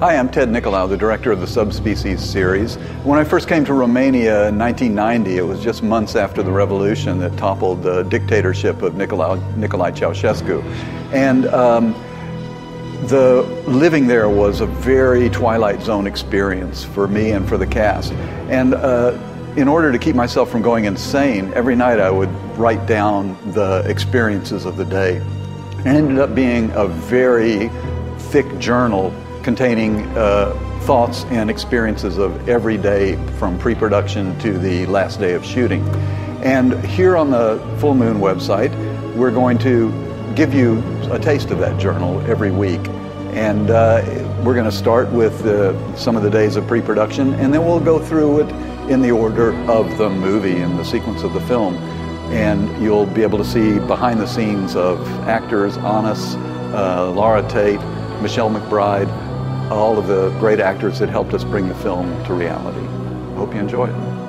Hi, I'm Ted Nicolaou, the director of the Subspecies series. When I first came to Romania in 1990, it was just months after the revolution that toppled the dictatorship of Nicolae, Nicolae Ceausescu. And um, the living there was a very Twilight Zone experience for me and for the cast. And uh, in order to keep myself from going insane, every night I would write down the experiences of the day. It ended up being a very thick journal containing uh, thoughts and experiences of every day from pre-production to the last day of shooting. And here on the Full Moon website, we're going to give you a taste of that journal every week. And uh, we're going to start with uh, some of the days of pre-production, and then we'll go through it in the order of the movie and the sequence of the film. And you'll be able to see behind the scenes of actors, Anis, uh, Laura Tate, Michelle McBride, all of the great actors that helped us bring the film to reality. Hope you enjoy it.